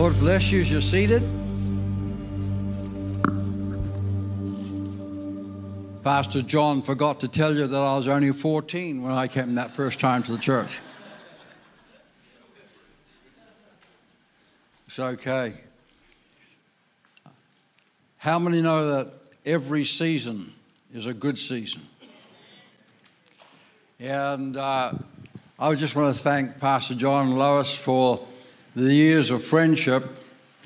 Lord bless you as you're seated. Pastor John forgot to tell you that I was only 14 when I came that first time to the church. It's okay. How many know that every season is a good season? And uh, I just want to thank Pastor John and Lois for the years of friendship,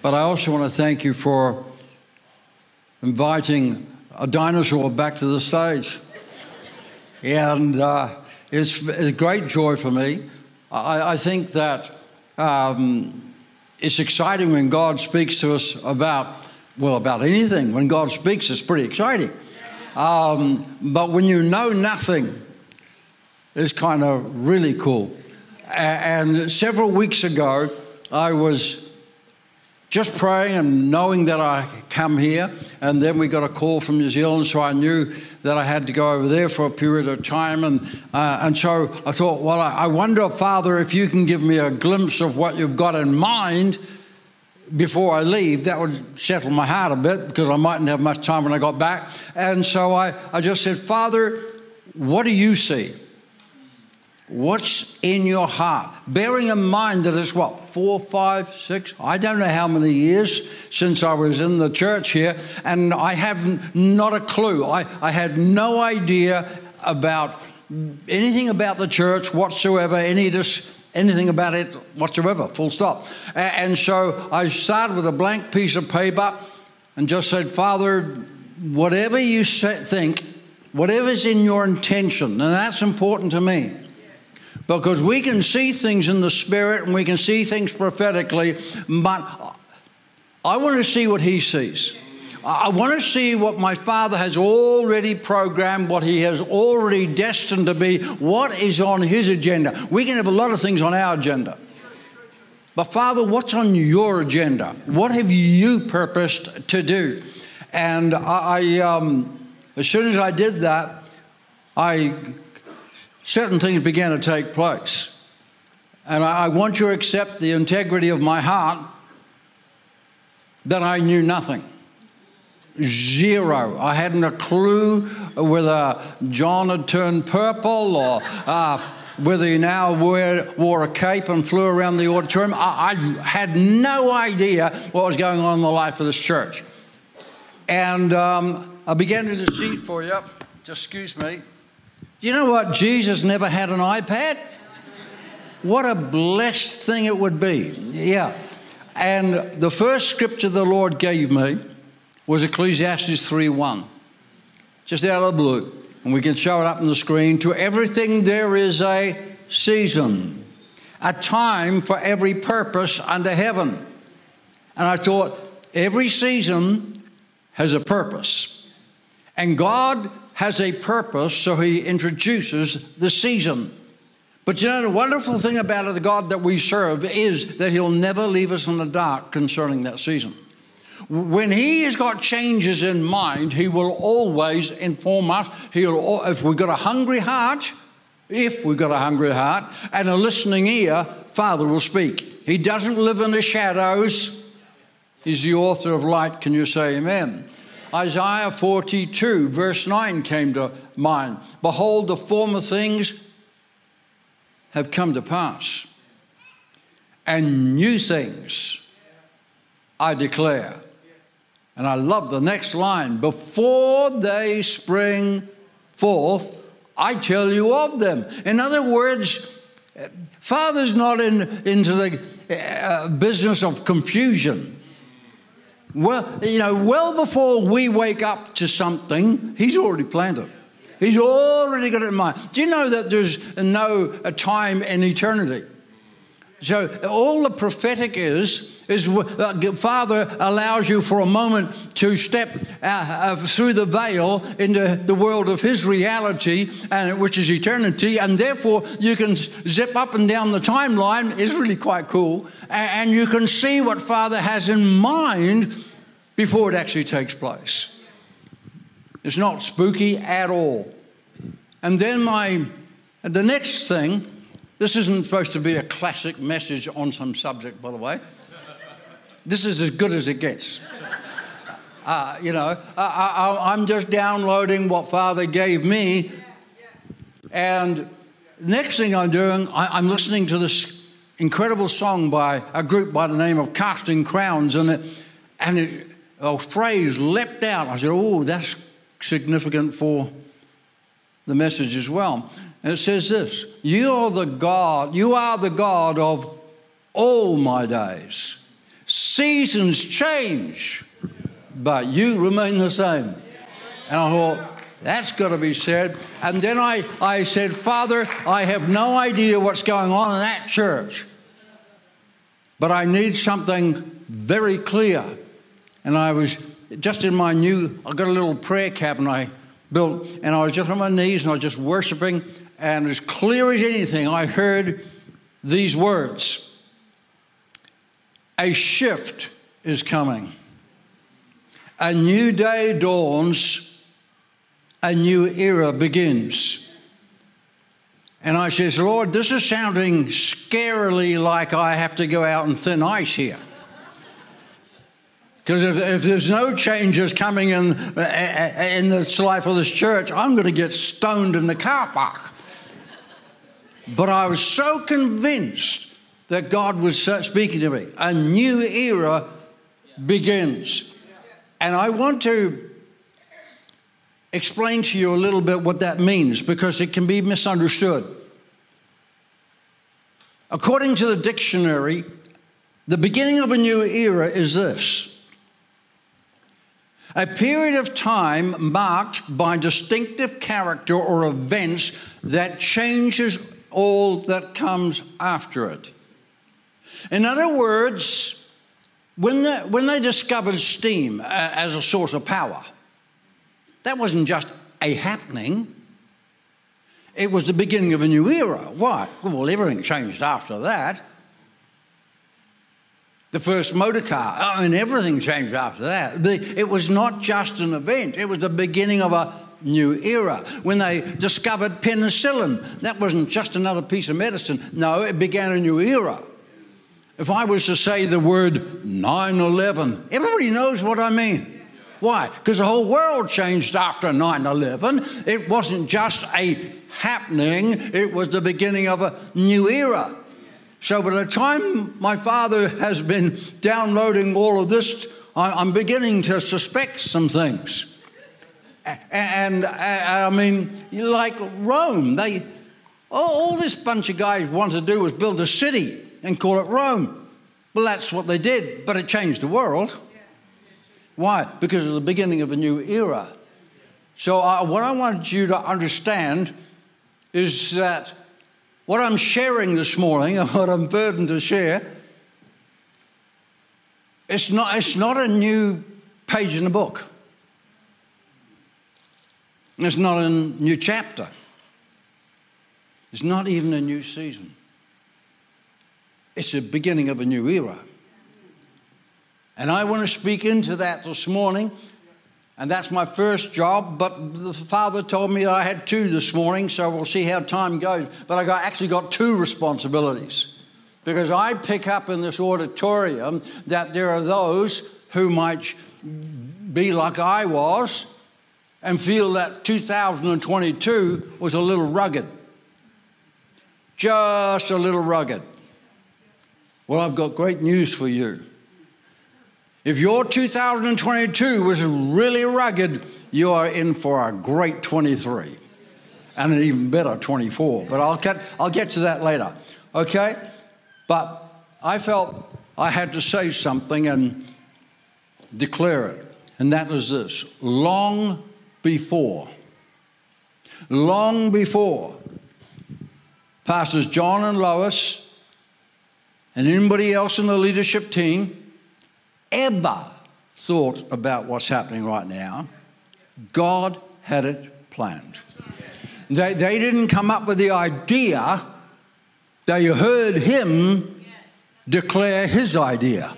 but I also want to thank you for inviting a dinosaur back to the stage. And uh, it's, a great joy for me. I, I think that um, it's exciting when God speaks to us about, well, about anything. When God speaks, it's pretty exciting. Um, but when you know nothing, it's kind of really cool. And several weeks ago, I was just praying and knowing that I come here, and then we got a call from New Zealand, so I knew that I had to go over there for a period of time, and uh, and so I thought, well, I wonder, Father, if you can give me a glimpse of what you've got in mind before I leave, that would settle my heart a bit because I mightn't have much time when I got back. And so I, I just said, Father, what do you see? What's in your heart? Bearing in mind that it's what, four, five, six, I don't know how many years since I was in the church here, and I have not a clue. I, I had no idea about anything about the church whatsoever, any just anything about it whatsoever, full stop. And so I started with a blank piece of paper and just said, Father, whatever you think, whatever's in your intention, and that's important to me because we can see things in the spirit and we can see things prophetically, but I want to see what he sees. I want to see what my Father has already programmed, what He has already destined to be, what is on His agenda. We can have a lot of things on our agenda. But, Father, what's on your agenda? What have you purposed to do? And I, um, as soon as I did that, I certain things began to take place. And I, I want you to accept the integrity of my heart that I knew nothing. Zero. I hadn't a clue whether John had turned purple or uh, whether he now wore, wore, a cape and flew around the auditorium. I, I, had no idea what was going on in the life of this church. And um, I began to intercede for you. Just excuse me. You know what? Jesus never had an iPad. What a blessed thing it would be. Yeah. And the first scripture the Lord gave me was Ecclesiastes 3:1. Just out of the blue. And we can show it up on the screen. To everything there is a season, a time for every purpose under heaven. And I thought, every season has a purpose. And God has a purpose, so he introduces the season. But you know, the wonderful thing about the God that we serve is that he'll never leave us in the dark concerning that season. When he has got changes in mind, he will always inform us. He'll, if we've got a hungry heart, if we've got a hungry heart and a listening ear, Father will speak. He doesn't live in the shadows. He's the author of light. Can you say amen? Isaiah 42, verse 9 came to mind. Behold, the former things have come to pass, and new things I declare. And I love the next line before they spring forth, I tell you of them. In other words, Father's not in, into the uh, business of confusion. Well, you know, well before we wake up to something, he's already planned it. He's already got it in mind. Do you know that there's no uh, time in eternity? So all the prophetic is is uh, Father allows you for a moment to step uh, uh, through the veil into the world of His reality, and which is eternity, and therefore you can zip up and down the timeline. It's really quite cool, and you can see what Father has in mind before it actually takes place. It's not spooky at all. And then my the next thing, this isn't supposed to be a classic message on some subject, by the way. This is as good as it gets. Uh, you know, I, am just downloading what Father gave me. And next thing I'm doing, I, am listening to this incredible song by a group by the name of Casting Crowns, and it, and it, a phrase leapt out. I said, "Oh, that's significant for the message as well." And it says this: "You are the God. You are the God of all my days. Seasons change, but you remain the same." And I thought. That's got to be said. And then I, I said, Father, I have no idea what's going on in that church, but I need something very clear. And I was just in my new, I got a little prayer cabinet I built, and I was just on my knees and I was just worshiping. And as clear as anything, I heard these words A shift is coming, a new day dawns a new era begins. And I says, Lord, this is sounding scarily like I have to go out on thin ice here. Because if, if, there's no changes coming in, uh, uh, in the life of this church, I'm going to get stoned in the car park. But I was so convinced that God was speaking to me. A new era begins. And I want to explain to you a little bit what that means because it can be misunderstood. According to the dictionary, the beginning of a new era is this a period of time marked by distinctive character or events that changes all that comes after it. In other words, when, the, when they discovered steam uh, as a source of power, that wasn't just a happening, it was the beginning of a new era. Why? Well, everything changed after that. The first motor car, I mean, everything changed after that. It was not just an event, it was the beginning of a new era. When they discovered penicillin, that wasn't just another piece of medicine. No, it began a new era. If I was to say the word 9 11, everybody knows what I mean. Why? Because the whole world changed after 9 11. It wasn't just a happening, it was the beginning of a new era. So by the time my father has been downloading all of this, I'm beginning to suspect some things. And I mean, like Rome, they, all this bunch of guys wanted to do was build a city and call it Rome. Well, that's what they did, but it changed the world. Why? Because of the beginning of a new era. So, uh, what I want you to understand is that what I'm sharing this morning, and what I'm burdened to share, it's not, it's not a new page in the book. It's not a new chapter. It's not even a new season. It's the beginning of a new era. And I want to speak into that this morning. And that's my first job, but the father told me I had two this morning, so we'll see how time goes. But I got, actually got two responsibilities because I pick up in this auditorium that there are those who might be like I was and feel that 2022 was a little rugged. Just a little rugged. Well, I've got great news for you. If your 2022 was really rugged, you are in for a great 23 and an even better 24. But I'll get, I'll get to that later. Okay? But I felt I had to say something and declare it. And that was this long before, long before Pastors John and Lois and anybody else in the leadership team ever thought about what's happening right now, God had it planned. They, they didn't come up with the idea, they heard Him declare His idea.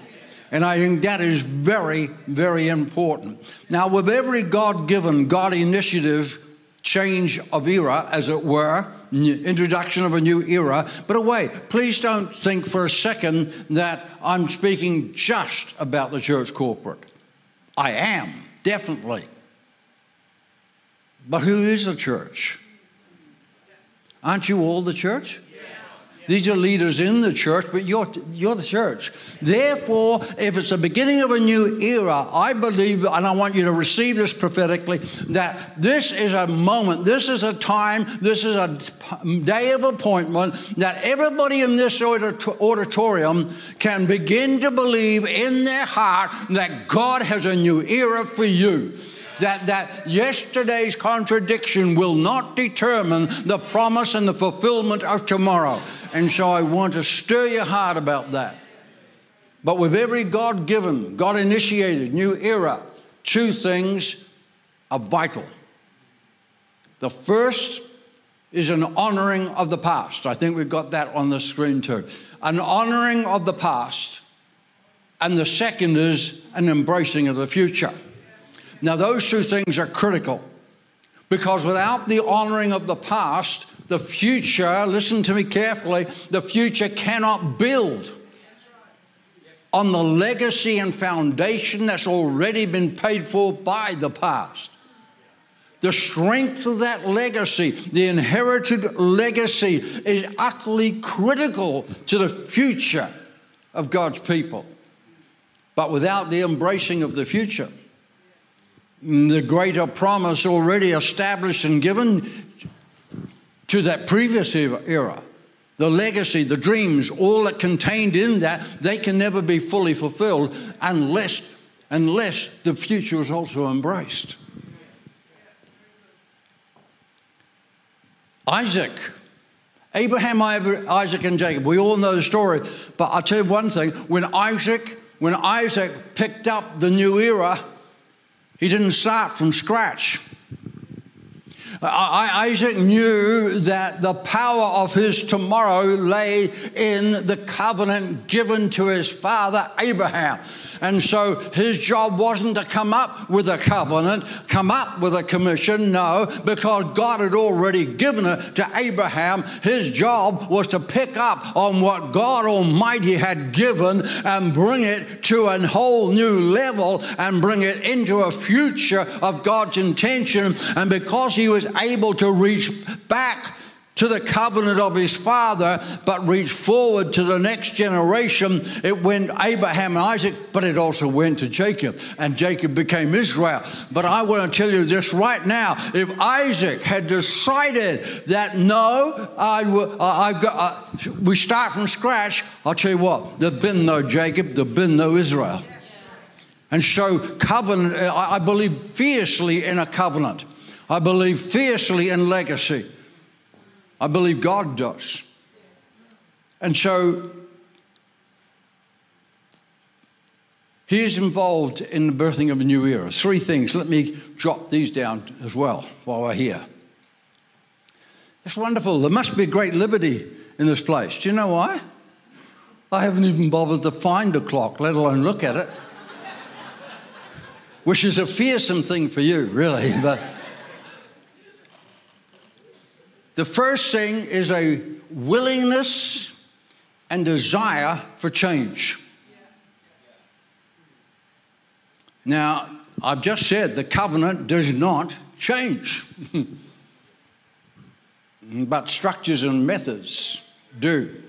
And I think that is very, very important. Now, with every God given, God initiative change of era, as it were, introduction of a new era. But away, please don't think for a second that I'm speaking just about the church corporate. I am, definitely. But who is the church? Aren't you all the church? These are leaders in the church, but you're, you're the church. Therefore, if it's the beginning of a new era, I believe, and I want you to receive this prophetically, that this is a moment, this is a time, this is a day of appointment that everybody in this auditorium can begin to believe in their heart that God has a new era for you that, that yesterday's contradiction will not determine the promise and the fulfillment of tomorrow. And so I want to stir your heart about that. But with every God given, God initiated new era, two things are vital. The first is an honoring of the past. I think we've got that on the screen too. An honoring of the past. And the second is an embracing of the future. Now, those two things are critical because without the honoring of the past, the future, listen to me carefully, the future cannot build on the legacy and foundation that's already been paid for by the past. The strength of that legacy, the inherited legacy, is utterly critical to the future of God's people. But without the embracing of the future, Mm, the greater promise already established and given to that previous era. The legacy, the dreams, all that contained in that, they can never be fully fulfilled unless, unless the future is also embraced. Isaac, Abraham, Isaac, and Jacob, we all know the story, but I'll tell you one thing when Isaac, when Isaac picked up the new era, he didn't start from scratch. Isaac knew that the power of his tomorrow lay in the covenant given to his father Abraham. And so his job wasn't to come up with a covenant, come up with a commission, no, because God had already given it to Abraham. His job was to pick up on what God Almighty had given and bring it to a whole new level and bring it into a future of God's intention. And because he was able to reach back to the covenant of his father, but reached forward to the next generation. It went Abraham and Isaac, but it also went to Jacob, and Jacob became Israel. But I want to tell you this right now if Isaac had decided that no, I, I, I, I uh, we start from scratch, I'll tell you what, there'd been no Jacob, there'd been no Israel. And so, covenant, I believe fiercely in a covenant. I believe fiercely in legacy. I believe God does. And so he is involved in the birthing of a new era. Three things. Let me drop these down as well while we're here. It's wonderful. There must be great liberty in this place. Do you know why? I haven't even bothered to find the clock, let alone look at it. Which is a fearsome thing for you, really. But the first thing is a willingness and desire for change. Now, I've just said the covenant does not change, but structures and methods do.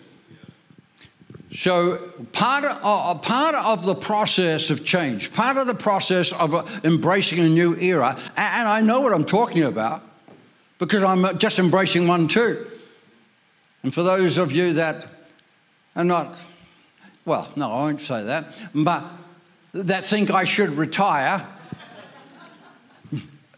So, part of, part of the process of change, part of the process of embracing a new era, and I know what I'm talking about, because I'm just embracing one too. And for those of you that are not, well, no, I won't say that, but that think I should retire,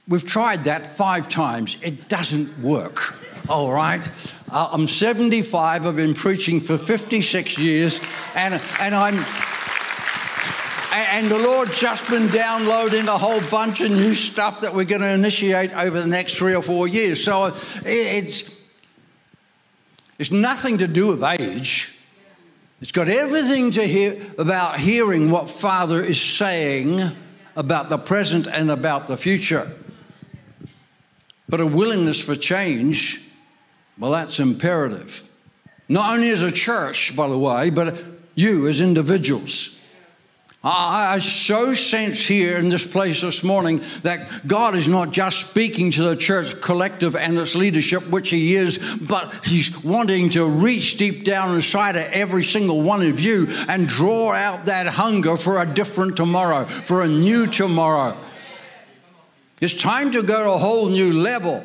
we've tried that five times. It doesn't work. All right. Uh, I'm 75. I've been preaching for 56 years, and, and I'm and the Lord's just been downloading a whole bunch of new stuff that we're going to initiate over the next three or four years. So it's, it's nothing to do with age. It's got everything to hear about hearing what Father is saying about the present and about the future. But a willingness for change Well, that's imperative. Not only as a church, by the way, but you as individuals. I, so sense here in this place this morning that God is not just speaking to the church collective and its leadership, which He is, but He's wanting to reach deep down inside of every single one of you and draw out that hunger for a different tomorrow, for a new tomorrow. It's time to go to a whole new level.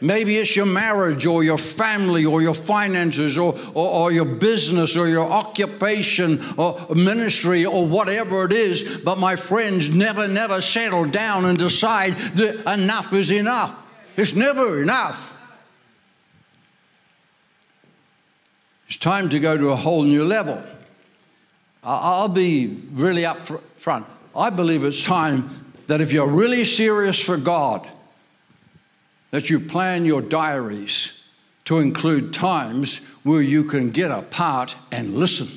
Maybe it's your marriage or your family or your finances or, or, or, your business or your occupation or ministry or whatever it is. But my friends, never, never settle down and decide that enough is enough. It's never enough. It's time to go to a whole new level. I'll be really up front. I believe it's time that if you're really serious for God, that you plan your diaries to include times where you can get apart and listen.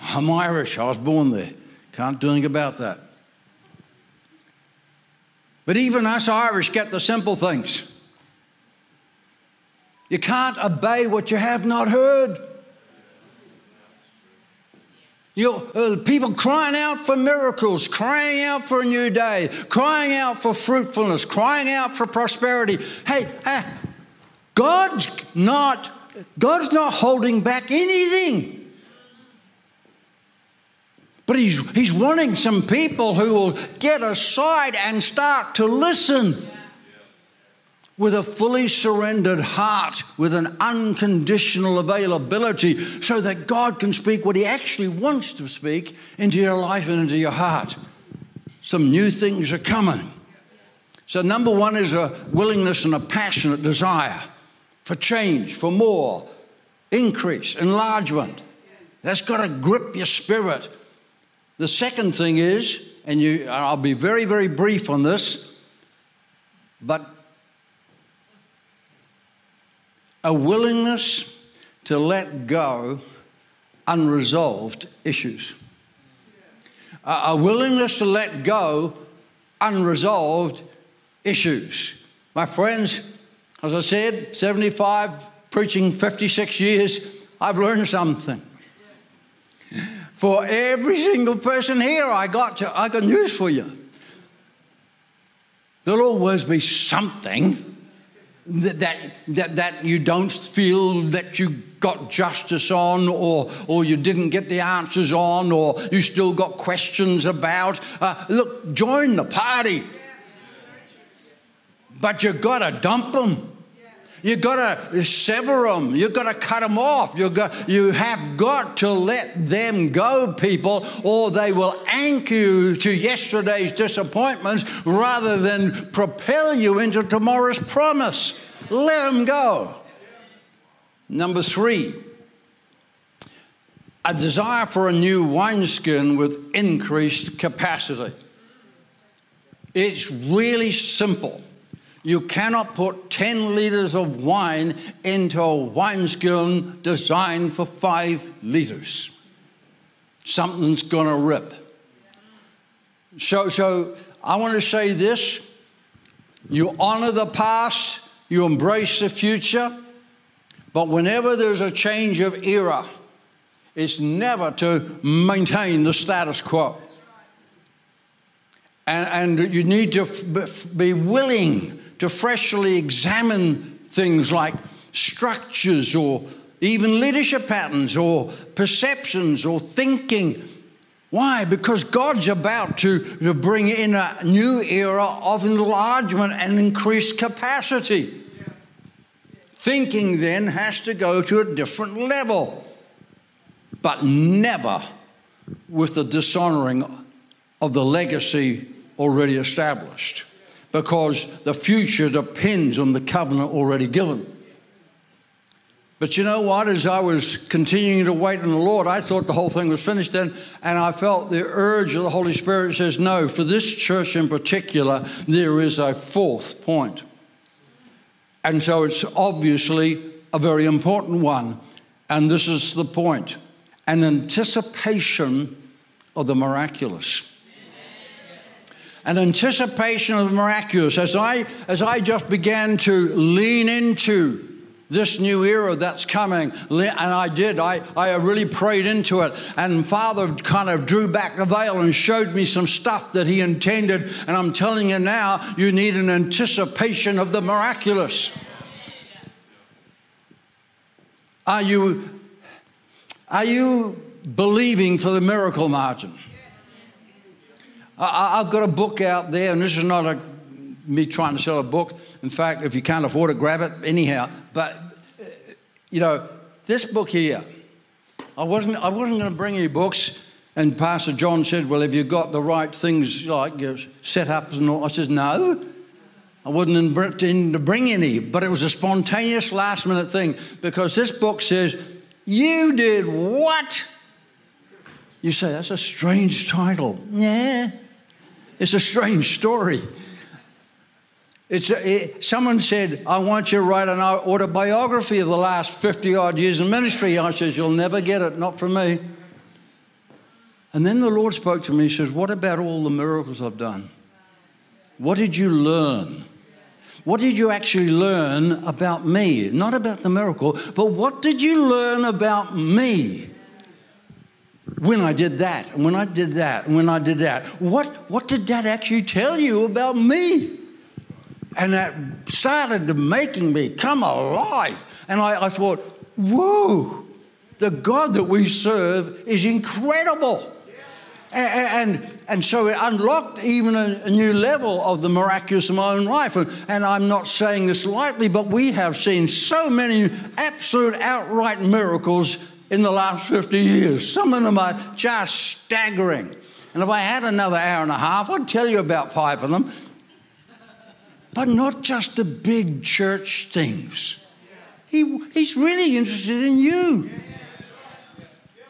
I'm Irish, I was born there. Can't do anything about that. But even us Irish get the simple things. You can't obey what you have not heard. Uh, people crying out for miracles, crying out for a new day, crying out for fruitfulness, crying out for prosperity. Hey, hey God's not God's not holding back anything. But he's, he's wanting some people who will get aside and start to listen with a fully surrendered heart, with an unconditional availability, so that God can speak what He actually wants to speak into your life and into your heart. Some new things are coming. So, number one is a willingness and a passionate desire for change, for more, increase, enlargement. That's got to grip your spirit. The second thing is, and you, I'll be very, very brief on this, but a willingness to let go unresolved issues. A willingness to let go unresolved issues. My friends, as I said, 75, preaching 56 years, I've learned something. For every single person here, I got, to, I got news for you. There'll always be something that, that, that you don't feel that you got justice on or, or you didn't get the answers on or you still got questions about. Uh, look, join the party. But you got to dump them. You got to sever them. You've got to cut them off. You got, you have got to let them go, people, or they will anchor you to yesterday's disappointments rather than propel you into tomorrow's promise. Let them go. Number three, a desire for a new wineskin with increased capacity. It's really simple. You cannot put 10 liters of wine into a wineskin designed for five liters. Something's going to rip. So, so I want to say this you honor the past, you embrace the future, but whenever there's a change of era, it's never to maintain the status quo. And, and you need to be willing to freshly examine things like structures or even leadership patterns or perceptions or thinking. Why? Because God's about to, to bring in a new era of enlargement and increased capacity. Thinking then has to go to a different level, but never with the dishonoring of the legacy already established because the future depends on the covenant already given. But you know what? As I was continuing to wait on the Lord, I thought the whole thing was finished then, and I felt the urge of the Holy Spirit says, No, for this church in particular, there is a fourth point. And so it's obviously a very important one. And this is the point an anticipation of the miraculous. An anticipation of the miraculous as I, as I just began to lean into this new era that's coming. And I did. I, I really prayed into it. And Father kind of drew back the veil and showed me some stuff that He intended. And I'm telling you now, you need an anticipation of the miraculous. Are you, are you believing for the miracle margin? I, I've got a book out there, and this is not a me trying to sell a book. In fact, if you can't afford it, grab it anyhow. But, uh, you know, this book here, I wasn't, I wasn't going to bring any books. And Pastor John said, Well, have you got the right things like your setups and all? I said, No. I wasn't intending to bring any, but it was a spontaneous last minute thing because this book says, You did what? You say, That's a strange title. Yeah, it's a strange story. It's a, it, someone said, I want you to write an autobiography of the last 50 odd years in ministry. I says, You'll never get it, not from me. And then the Lord spoke to me. He says, What about all the miracles I've done? What did you learn? What did you actually learn about me? Not about the miracle, but what did you learn about me? When I did that, and when I did that, and when I did that, what, what did that actually tell you about me? And that started making me come alive. And I, I thought, whoa, the God that we serve is incredible. And, and, and, so it unlocked even a, a, new level of the miraculous in my own life. And, and, I'm not saying this lightly, but we have seen so many absolute outright miracles in the last 50 years. Some of them are just staggering. And if I had another hour and a half, I'd tell you about five of them but not just the big church things. He, he's really interested in you.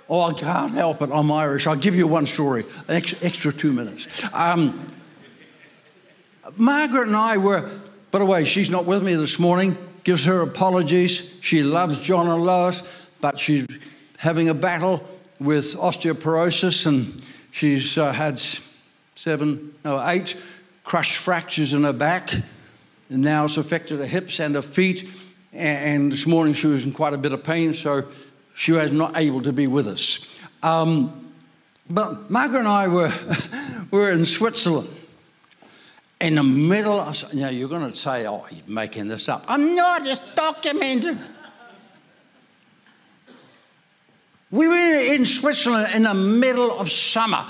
Oh, I can't help it. I'm Irish. I'll give you one story, extra, extra two minutes. Um, Margaret and I were, by the way, she's not with me this morning, gives her apologies. She loves John and Lois, but she's having a battle with osteoporosis and she's uh, had seven, no, eight crushed fractures in her back. And now it's affected her hips and her feet. And this morning she was in quite a bit of pain, so she was not able to be with us. Um, but Margaret and I were, were in Switzerland. In the middle of, you know, you're going to say, oh, he's making this up. I'm not, it's documented. We were in Switzerland in the middle of summer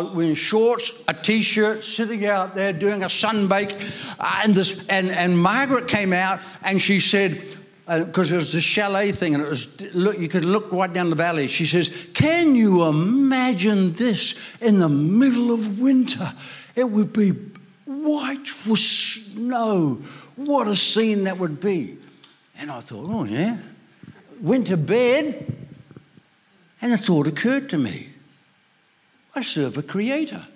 we're in shorts, a t-shirt, sitting out there doing a sunbake, uh, and this, and and Margaret came out and she said, because uh, it was a chalet thing, and it was look, you could look right down the valley. She says, "Can you imagine this in the middle of winter? It would be white with snow. What a scene that would be!" And I thought, "Oh yeah." Went to bed, and a thought occurred to me. I serve a creator.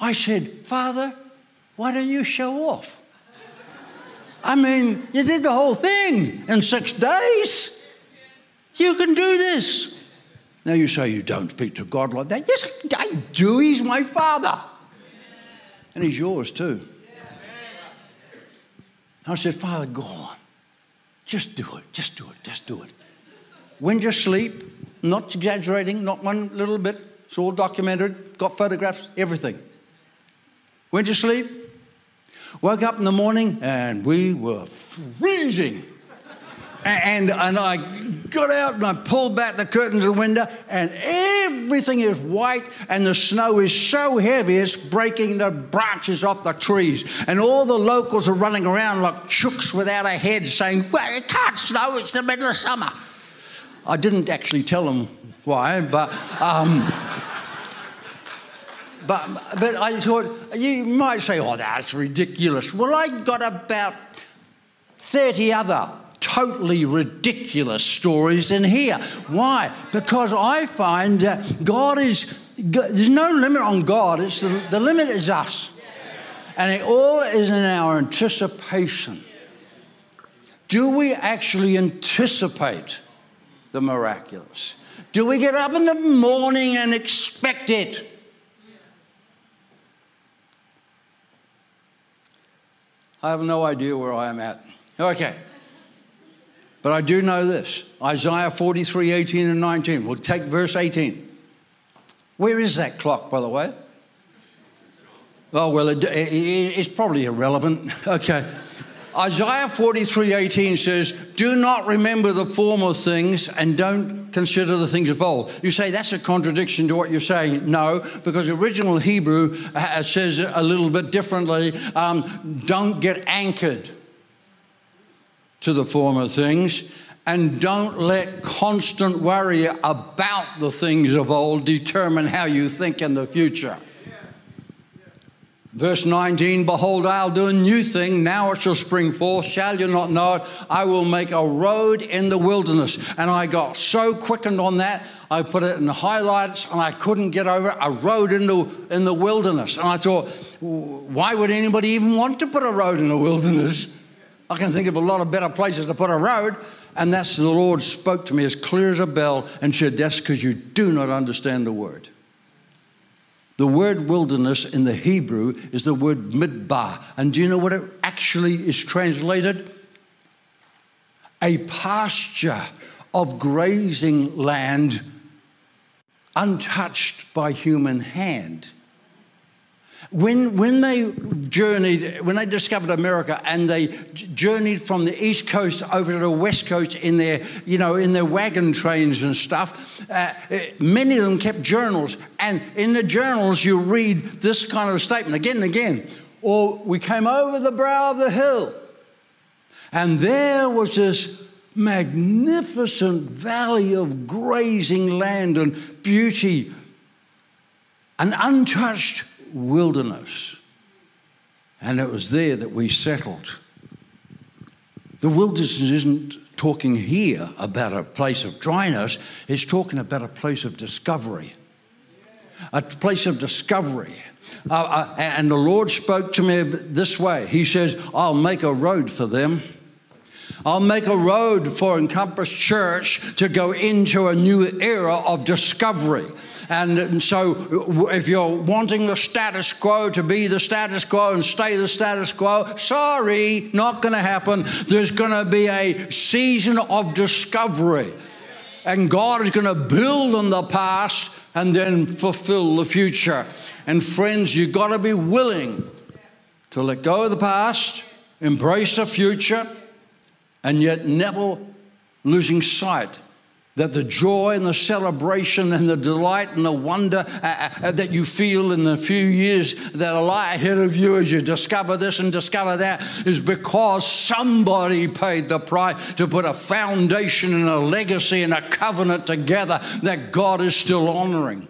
I said, Father, why don't you show off? I mean, you did the whole thing in six days. You can do this. Now you say you don't speak to God like that. Yes, I do. He's my Father. And He's yours too. I said, Father, go on. Just do it. Just do it. Just do it. When you sleep, not exaggerating, not one little bit, it's all documented, got photographs, everything. Went to sleep, woke up in the morning, and we were freezing. And, and I got out and I pulled back the curtains of the window, and everything is white, and the snow is so heavy it's breaking the branches off the trees. And all the locals are running around like chooks without a head saying, Well, it can't snow, it's the middle of summer. I didn't actually tell them why, but. Um, but, but I thought, you might say, oh, that's ridiculous. Well, I got about 30 other totally ridiculous stories in here. Why? Because I find that God is, there's no limit on God, it's the, the limit is us. And it all is in our anticipation. Do we actually anticipate the miraculous? Do we get up in the morning and expect it? I have no idea where I am at. Okay. But I do know this Isaiah 43 18 and 19. We'll take verse 18. Where is that clock, by the way? Oh, well, it, it, it's probably irrelevant. Okay. Isaiah 43 18 says, Do not remember the former things and don't consider the things of old. You say that's a contradiction to what you're saying. No, because original Hebrew uh, says a little bit differently. Um, don't get anchored to the former things and don't let constant worry about the things of old determine how you think in the future. Verse 19 Behold, I'll do a new thing. Now it shall spring forth. Shall you not know it? I will make a road in the wilderness. And I got so quickened on that, I put it in the highlights and I couldn't get over it. A road in the, in the wilderness. And I thought, why would anybody even want to put a road in the wilderness? I can think of a lot of better places to put a road. And that's the Lord spoke to me as clear as a bell and said, That's because you do not understand the word. The word wilderness in the Hebrew is the word midbar. And do you know what it actually is translated? A pasture of grazing land untouched by human hand. When, when they journeyed, when they discovered America and they journeyed from the East Coast over to the West Coast in their, you know, in their wagon trains and stuff, uh, many of them kept journals. And in the journals, you read this kind of statement again and again. Or we came over the brow of the hill, and there was this magnificent valley of grazing land and beauty, an untouched wilderness. And it was there that we settled. The wilderness isn't talking here about a place of dryness, it's talking about a place of discovery. A place of discovery. Uh, uh, and the Lord spoke to me this way He says, I'll make a road for them. I'll make a road for Encompass Church to go into a new era of discovery. And so, if you're wanting the status quo to be the status quo and stay the status quo, sorry, not going to happen. There's going to be a season of discovery. And God is going to build on the past and then fulfill the future. And friends, you've got to be willing to let go of the past, embrace the future, and yet never losing sight that the joy and the celebration and the delight and the wonder uh, uh, that you feel in the few years that lie ahead of you as you discover this and discover that is because somebody paid the price to put a foundation and a legacy and a covenant together that God is still honoring.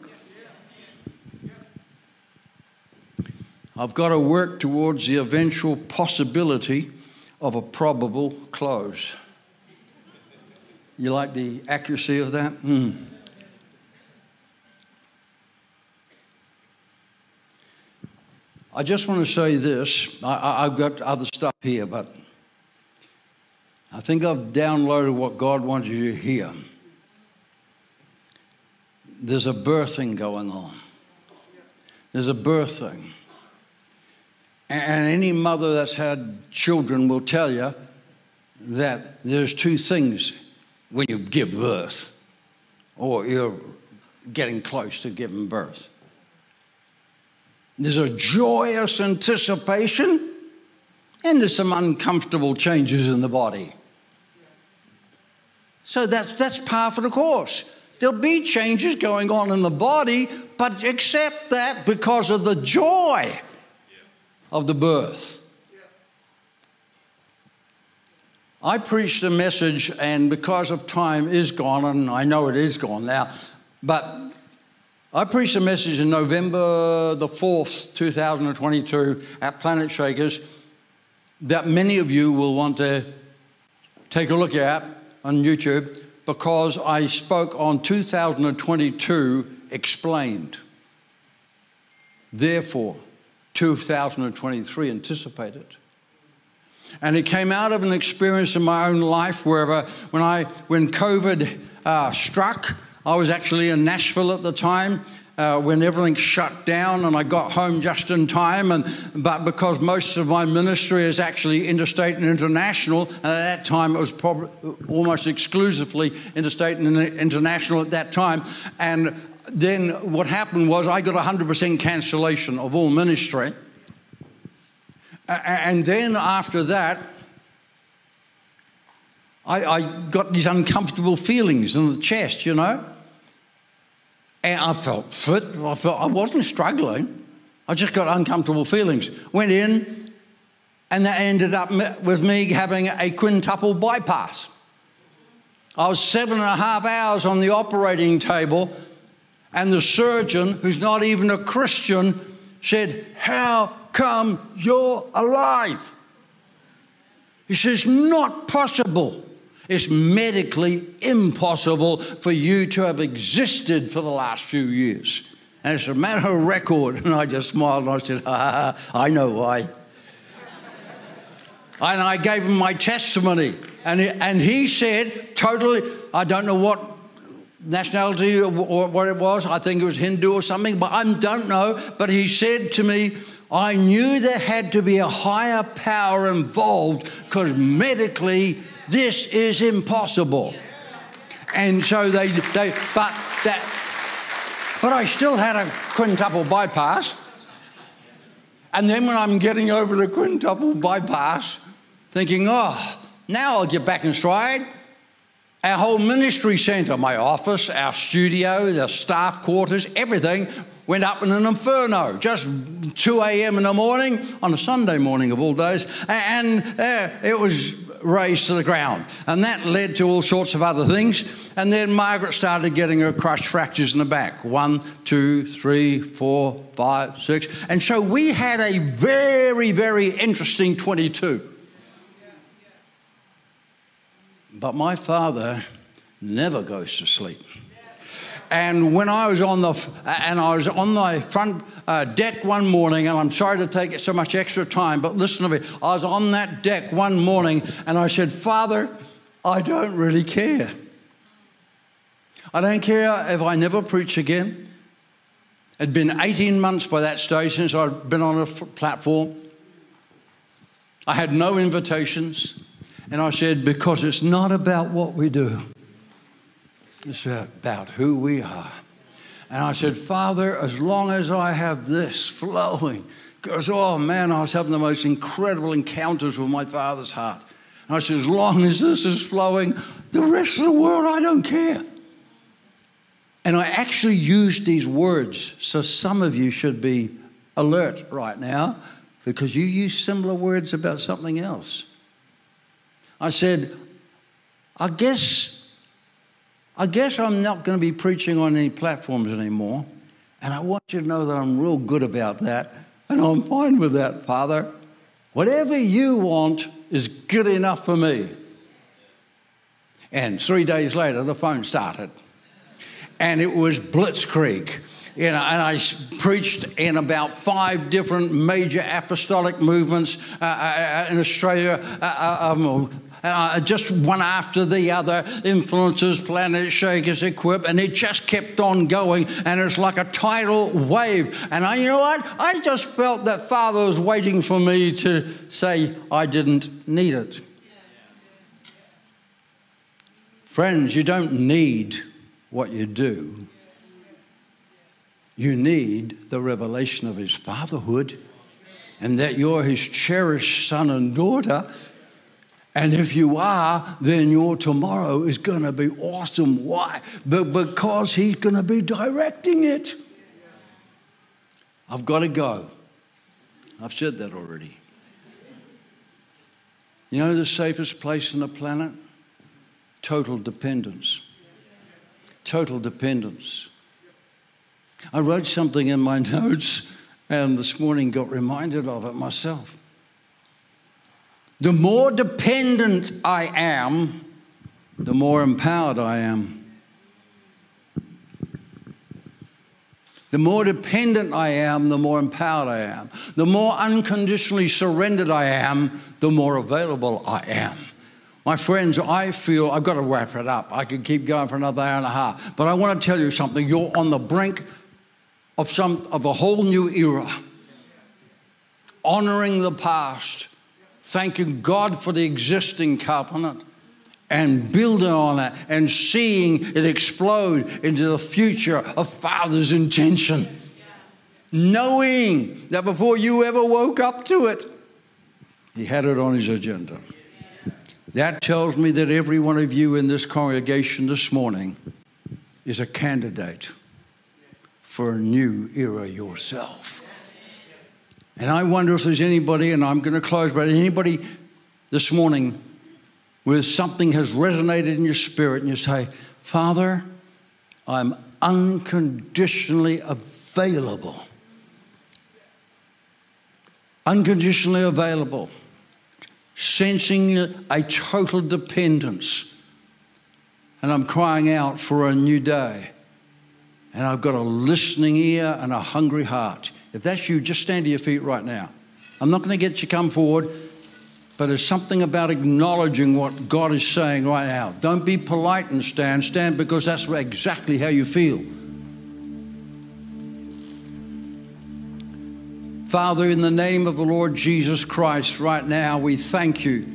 I've got to work towards the eventual possibility of a probable close. You like the accuracy of that? Mm. I just want to say this. I, have got other stuff here, but I think I've downloaded what God wants you to hear. There's a birthing going on. There's a birthing. And any mother that's had children will tell you that there's two things when you give birth or you're getting close to giving birth. There's a joyous anticipation and there's some uncomfortable changes in the body. So that's, that's par for the course. There'll be changes going on in the body, but accept that because of the joy of the birth. I preached a message, and because of time is gone, and I know it is gone now, but I preached a message in November the 4th, 2022, at Planetshakers that many of you will want to take a look at on YouTube because I spoke on 2022 explained. Therefore, 2023 anticipated. And it came out of an experience in my own life where uh, when, I, when COVID uh, struck, I was actually in Nashville at the time, uh, when everything shut down and I got home just in time. And, but because most of my ministry is actually interstate and international, and at that time it was probably almost exclusively interstate and international at that time. And then what happened was I got 100% cancellation of all ministry. And then after that, I, I got these uncomfortable feelings in the chest, you know. And I felt fit. I felt I wasn't struggling. I just got uncomfortable feelings. Went in, and that ended up with me having a quintuple bypass. I was seven and a half hours on the operating table, and the surgeon, who's not even a Christian, said, How come you're alive? He says, Not possible. It's medically impossible for you to have existed for the last few years. And it's a matter of record. And I just smiled and I said, ha, ha, ha I know why. and I gave him my testimony. And he, and he said, totally, I don't know what nationality or, what it was. I think it was Hindu or something, but I don't know. But he said to me, I knew there had to be a higher power involved because medically this is impossible. And so they, they but that, but I still had a quintuple bypass. And then when I'm getting over the quintuple bypass, thinking, oh, now I'll get back in stride. Our whole ministry centre, my office, our studio, the staff quarters, everything went up in an inferno just 2 a.m. in the morning on a Sunday morning of all days. And uh, it was razed to the ground. And that led to all sorts of other things. And then Margaret started getting her crushed fractures in the back one, two, three, four, five, six. And so we had a very, very interesting 22. But my father never goes to sleep. And when I was on the and I was on the front uh, deck one morning, and I'm sorry to take so much extra time, but listen to me. I was on that deck one morning, and I said, "Father, I don't really care. I don't care if I never preach again." It'd been 18 months by that stage since I'd been on a platform. I had no invitations. And I said, because it's not about what we do. It's about who we are. And I said, Father, as long as I have this flowing, because, oh man, I was having the most incredible encounters with my Father's heart. And I said, as long as this is flowing, the rest of the world, I don't care. And I actually used these words, so some of you should be alert right now because you use similar words about something else. I said, I guess I guess I'm not going to be preaching on any platforms anymore. And I want you to know that I'm real good about that. And I'm fine with that, Father. Whatever you want is good enough for me. And three days later, the phone started. And it was Blitzkrieg. You know, and I preached in about five different major apostolic movements uh, uh, uh in Australia, uh, uh um, uh, just one after the other, influencers, Planetshakers, equip, and it just kept on going, and it's like a tidal wave. And I, you know what? I just felt that Father was waiting for me to say I didn't need it. Friends, you don't need what you do. You need the revelation of his fatherhood and that you're his cherished son and daughter and if you are, then your tomorrow is going to be awesome. Why? But because He's going to be directing it. I've got to go. I've said that already. You know the safest place on the planet? Total dependence. Total dependence. I wrote something in my notes and this morning got reminded of it myself. The more dependent I am, the more empowered I am. The more dependent I am, the more empowered I am. The more unconditionally surrendered I am, the more available I am. My friends, I feel I've got to wrap it up. I could keep going for another hour and a half. But I want to tell you something. You're on the brink of some of a whole new era, honoring the past, thanking God for the existing covenant, and building on it and seeing it explode into the future of Father's intention. Knowing that before you ever woke up to it, He had it on His agenda. That tells me that every one of you in this congregation this morning is a candidate for a new era yourself. And I wonder if there's anybody, and I'm going to close, but anybody this morning where something has resonated in your spirit and you say, Father, I'm unconditionally available. Unconditionally available. Sensing a total dependence. And I'm crying out for a new day. And I've got a listening ear and a hungry heart. If that's you, just stand to your feet right now. I'm not going to get you come forward. But there's something about acknowledging what God is saying right now. Don't be polite and stand. Stand because that's exactly how you feel. Father, in the name of the Lord Jesus Christ, right now, we thank you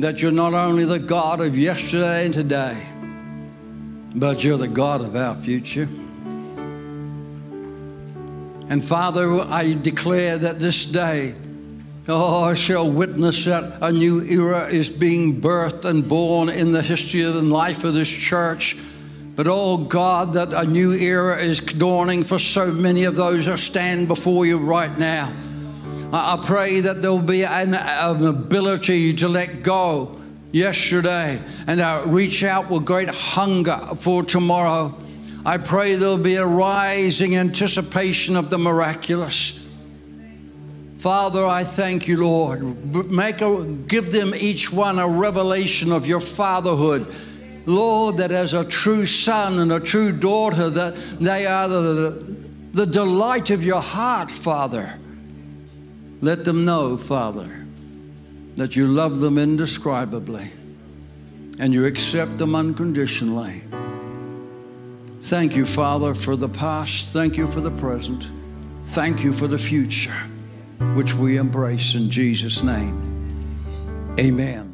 that you're not only the God of yesterday and today, but you're the God of our future. And Father, I declare that this day, Oh, I shall witness that a new era is being birthed and born in the history and life of this church. But oh God, that a new era is dawning for so many of those that stand before you right now. I pray that there will be an, an ability to let go yesterday and uh, reach out with great hunger for tomorrow. I pray there'll be a rising anticipation of the miraculous. Father, I thank you, Lord. Make a, give them each one a revelation of your fatherhood. Lord, that as a true son and a true daughter, that they are the, the delight of your heart, Father. Let them know, Father, that you love them indescribably and you accept them unconditionally. Thank you, Father, for the past. Thank you for the present. Thank you for the future which we embrace in Jesus' name. Amen.